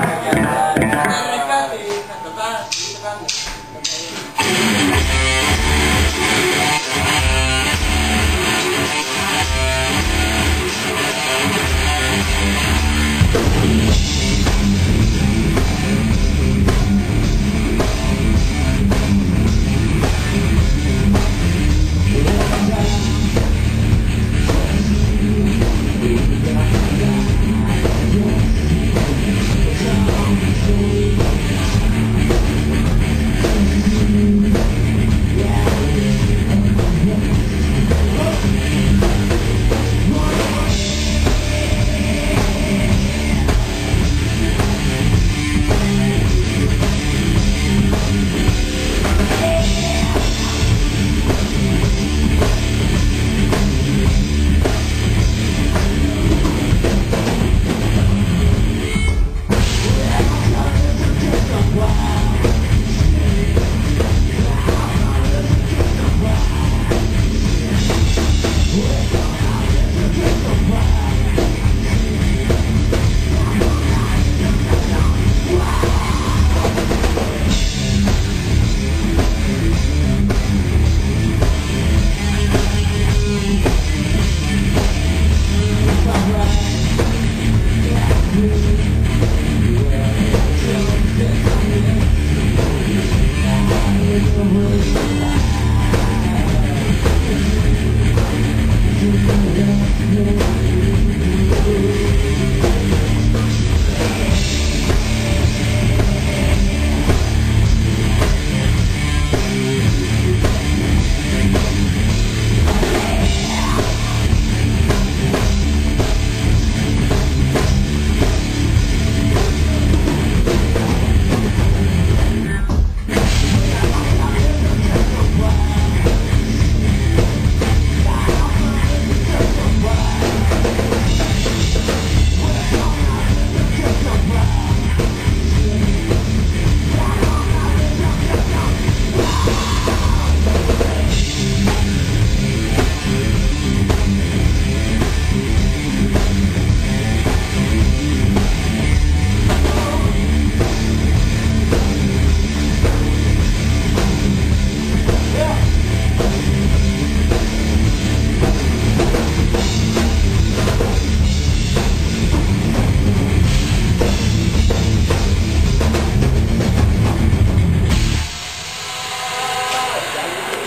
Yeah.